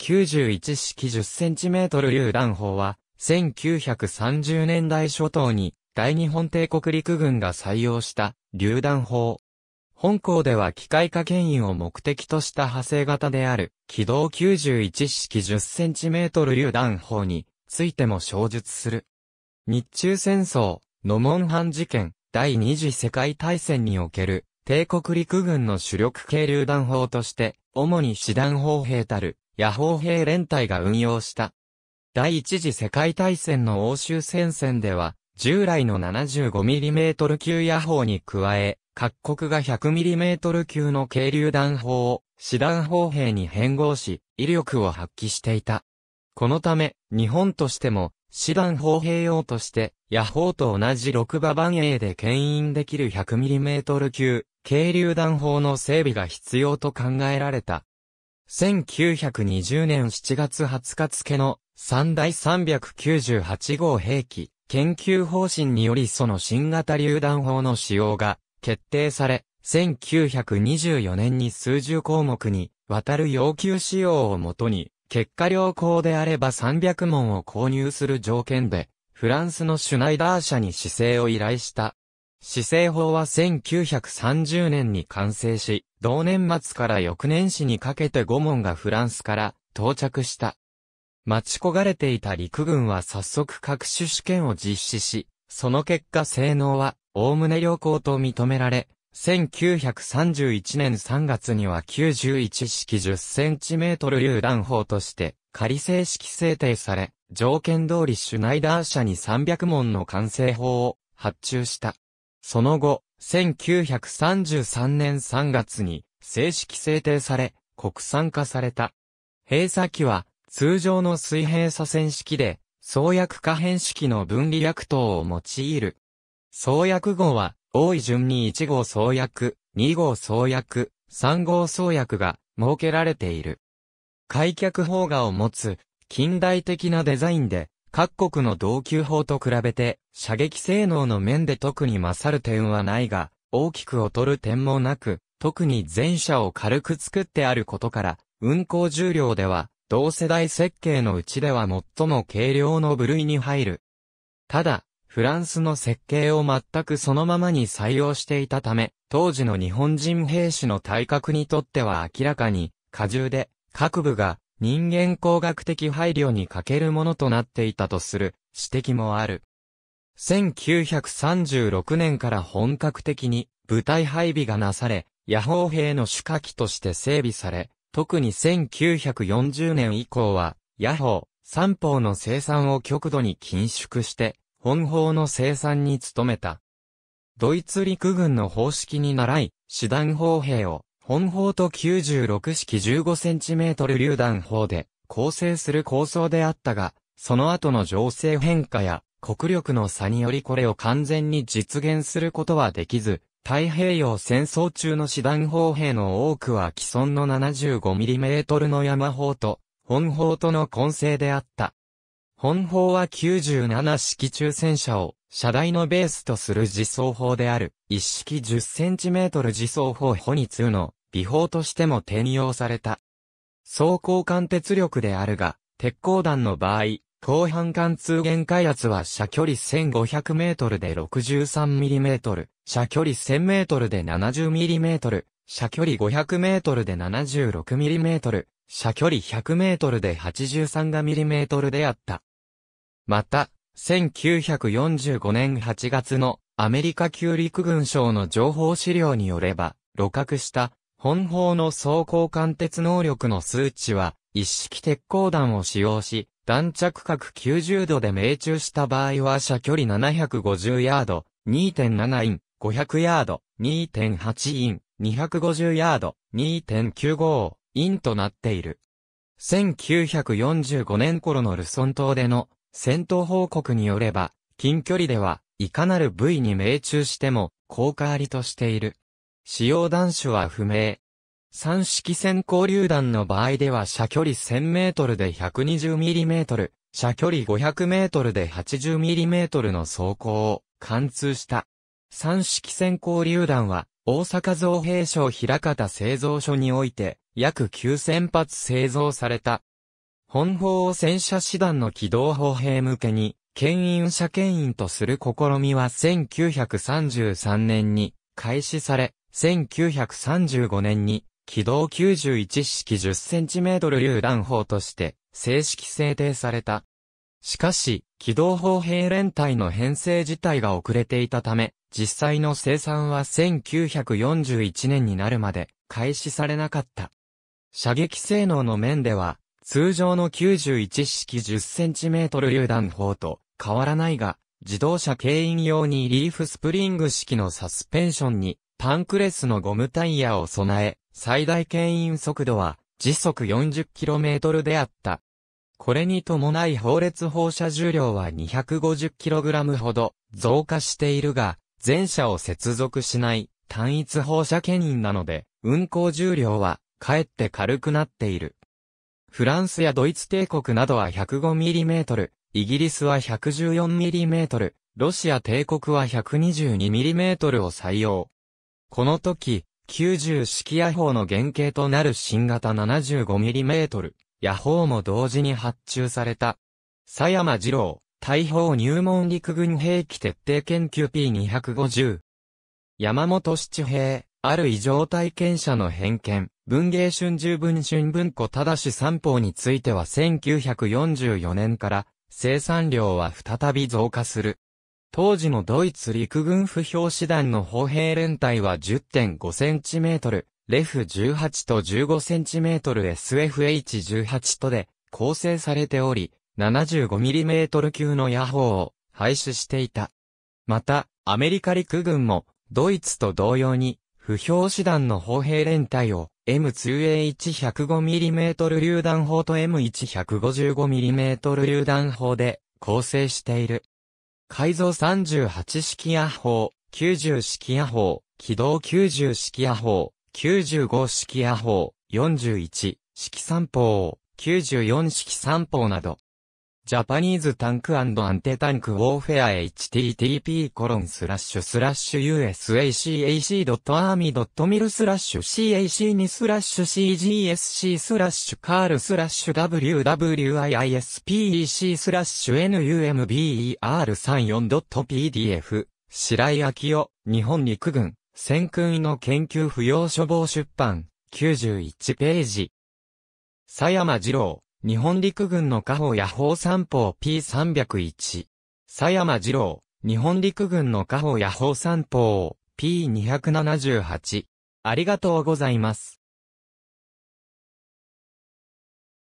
91式 10cm 榴弾砲は、1930年代初頭に大日本帝国陸軍が採用した榴弾砲。本校では機械化牽引を目的とした派生型である軌道91式 10cm 榴弾砲についても小述する。日中戦争、ノモンハン事件、第二次世界大戦における帝国陸軍の主力系榴弾砲として、主に師団砲兵たる、野砲兵連隊が運用した。第一次世界大戦の欧州戦線では、従来の 75mm 級野砲に加え、各国が 100mm 級の軽榴弾砲を、師団砲兵に変合し、威力を発揮していた。このため、日本としても、師団砲兵用として、野砲と同じ6馬番 A で牽引できる 100mm 級、軽榴弾砲の整備が必要と考えられた。1920年7月20日付の三第398号兵器研究方針によりその新型榴弾砲の使用が決定され、1924年に数十項目に渡る要求仕様をもとに、結果良好であれば300門を購入する条件で、フランスのシュナイダー社に姿勢を依頼した。姿勢法は1930年に完成し、同年末から翌年始にかけて5門がフランスから到着した。待ち焦がれていた陸軍は早速各種試験を実施し、その結果性能は、おおむね良好と認められ、1931年3月には91式 10cm 榴弾砲として、仮正式制定され、条件通りシュナイダー社に300門の完成砲を発注した。その後、1933年3月に正式制定され、国産化された。閉鎖機は通常の水平左遷式で、創薬可変式の分離薬等を用いる。創薬号は、多い順に1号創薬、2号創薬、3号創薬が設けられている。開脚砲画を持つ近代的なデザインで、各国の同級砲と比べて、射撃性能の面で特に勝る点はないが、大きく劣る点もなく、特に前者を軽く作ってあることから、運行重量では同世代設計のうちでは最も軽量の部類に入る。ただ、フランスの設計を全くそのままに採用していたため、当時の日本人兵士の体格にとっては明らかに、過重で、各部が人間工学的配慮に欠けるものとなっていたとする指摘もある。1936年から本格的に部隊配備がなされ、野砲兵の主火器として整備され、特に1940年以降は、野砲、三砲の生産を極度に緊縮して、本砲の生産に努めた。ドイツ陸軍の方式に習い、師団砲兵を、本砲と96式 15cm 榴弾砲で構成する構想であったが、その後の情勢変化や国力の差によりこれを完全に実現することはできず、太平洋戦争中の師団砲兵の多くは既存の 75mm の山砲と本砲との混成であった。本砲は97式中戦車を車台のベースとする自走砲である一式 10cm 自走砲ホニ2の微砲としても転用された。走行間鉄力であるが、鉄鋼弾の場合、後半貫通限界圧は車距離1500メートルで63ミリメートル、車距離1000メートルで70ミリメートル、車距離500メートルで76ミリメートル、車距離100メートルで83がミリメートルであった。また、1945年8月のアメリカ旧陸軍省の情報資料によれば、露獲した本砲の装甲貫鉄能力の数値は、一式鉄鋼弾を使用し、弾着角90度で命中した場合は射距離750ヤード、2.7イン、500ヤード、2.8イン、250ヤード、2.95インとなっている。1945年頃のルソン島での戦闘報告によれば、近距離ではいかなる部位に命中しても効果ありとしている。使用弾種は不明。三式先行榴弾の場合では射距離1000メートルで120ミリメートル、射距離500メートルで80ミリメートルの走行を貫通した。三式先行榴弾は大阪造兵省平方製造所において約9000発製造された。本砲を戦車師団の機動砲兵向けに、牽引車牽引とする試みは1933年に開始され、1935年に軌道91式 10cm 榴弾砲として正式制定された。しかし、機動砲兵連隊の編成自体が遅れていたため、実際の生産は1941年になるまで開始されなかった。射撃性能の面では、通常の91式 10cm 榴弾砲と変わらないが、自動車牽引用にリーフスプリング式のサスペンションにタンクレスのゴムタイヤを備え、最大牽引速度は時速 40km であった。これに伴い砲列放射重量は 250kg ほど増加しているが、全車を接続しない単一放射牽引なので、運行重量はかえって軽くなっている。フランスやドイツ帝国などは 105mm、イギリスは 114mm、ロシア帝国は 122mm を採用。この時、90式野砲の原型となる新型 75mm、野砲も同時に発注された。佐山二郎、大砲入門陸軍兵器徹底研究 P250。山本七平、ある異常体験者の偏見、文芸春秋文春文庫ただし三法については1944年から生産量は再び増加する。当時のドイツ陸軍不評師団の砲兵連隊は 10.5cm、レフ18と 15cm SFH18 とで構成されており、75mm 級の野砲を廃止していた。また、アメリカ陸軍も、ドイツと同様に、不評師団の砲兵連隊を M2A1-105mm 榴弾砲と M1-155mm 榴弾砲で構成している。改造38式野砲、90式野砲、機動90式野砲、95式野砲、41式三砲、94式三砲など、Japanese Tank and Anti-Tank Warfare http コロンスラッシュスラッシュ usacac.army.mil スラッシュ cac2 スラッシュ cgsc スラッシュ carl スラッシュ wwiispec スラッシュ number34.pdf 白井明夫日本陸軍戦訓の研究芙蓉書房出版91ページ佐山二郎日本陸軍の家宝野砲三砲 P301。佐山二郎、日本陸軍の家宝野砲三砲 P278。ありがとうございます。